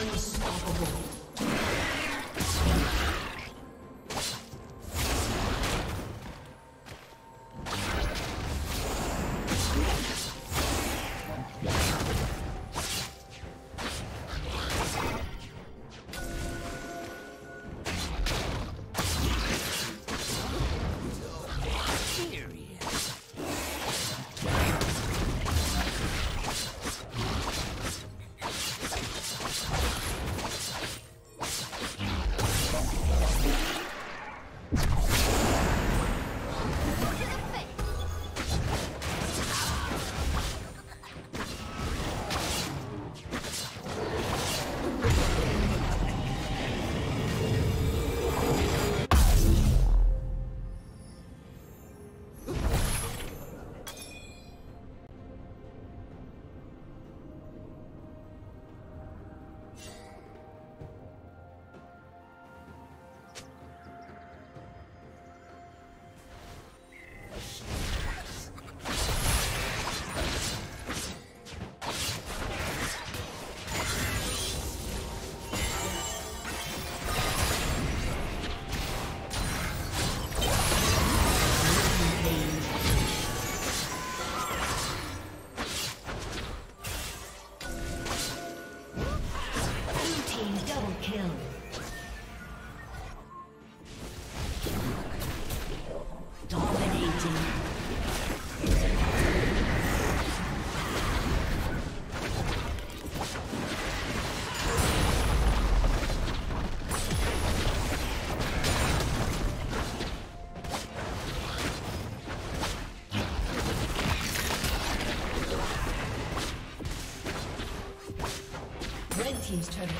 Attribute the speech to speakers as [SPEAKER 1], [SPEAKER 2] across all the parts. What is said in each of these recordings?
[SPEAKER 1] Unstoppable. Team's turret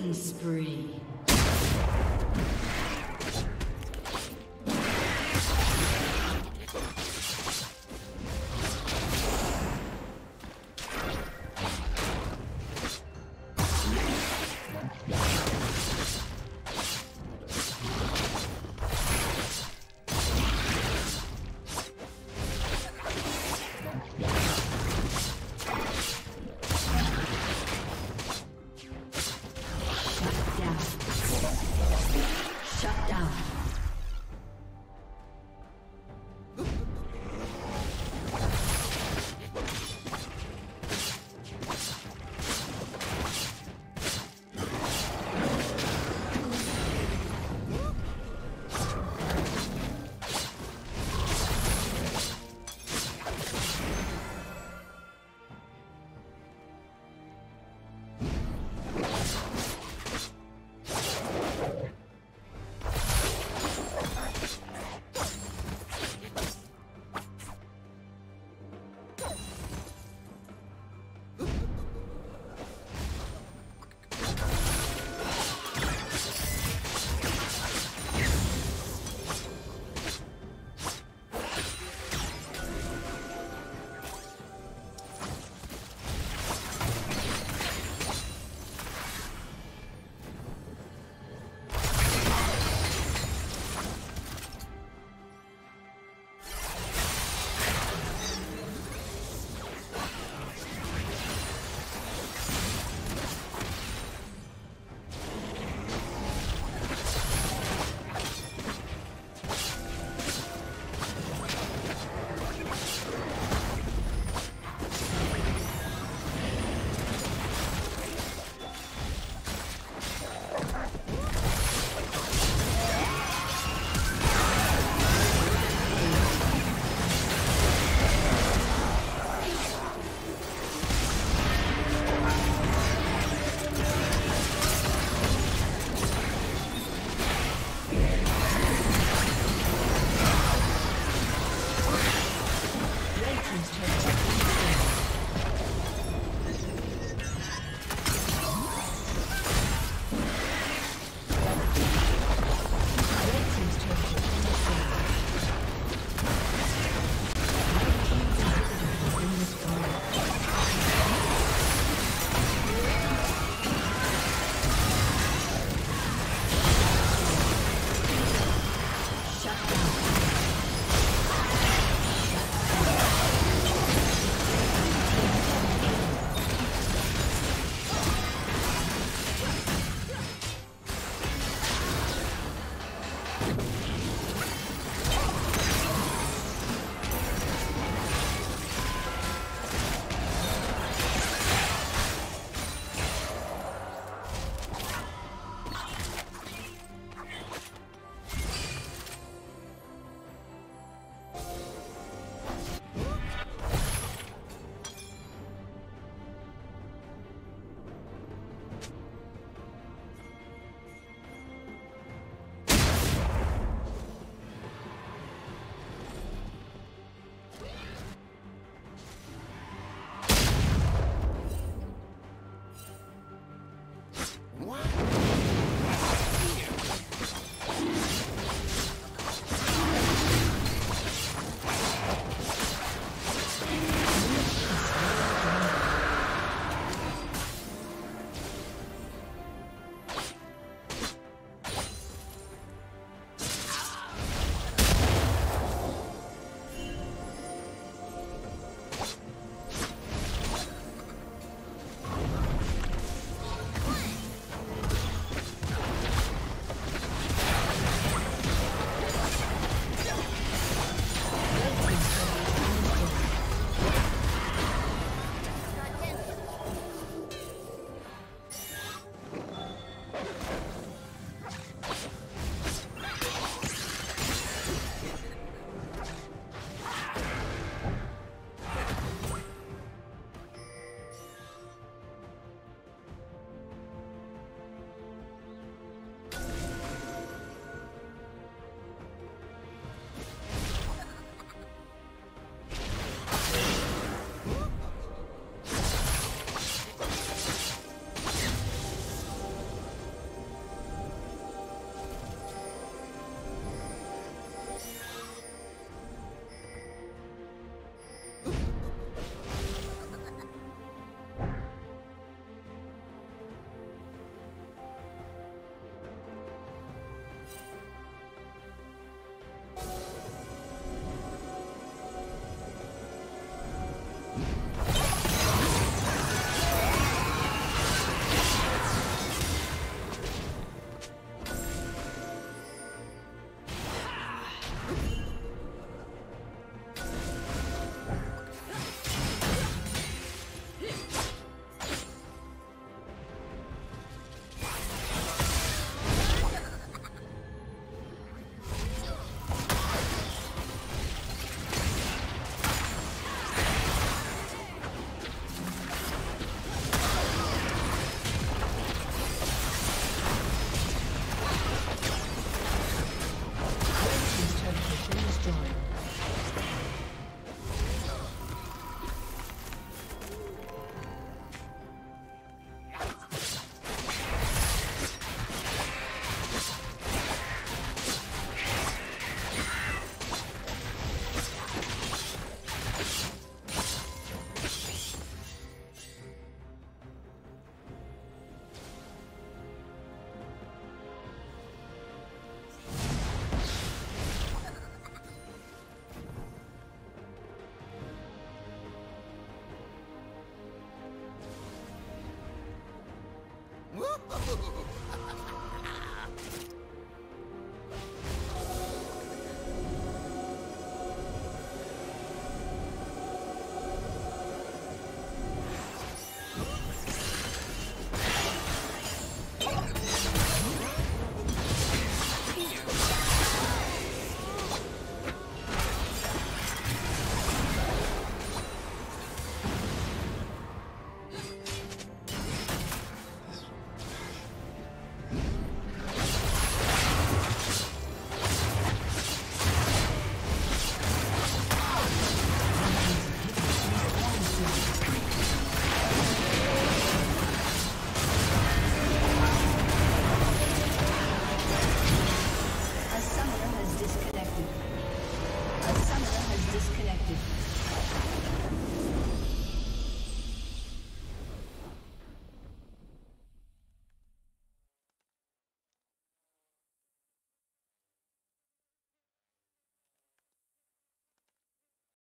[SPEAKER 1] Killing spree.
[SPEAKER 2] What? Come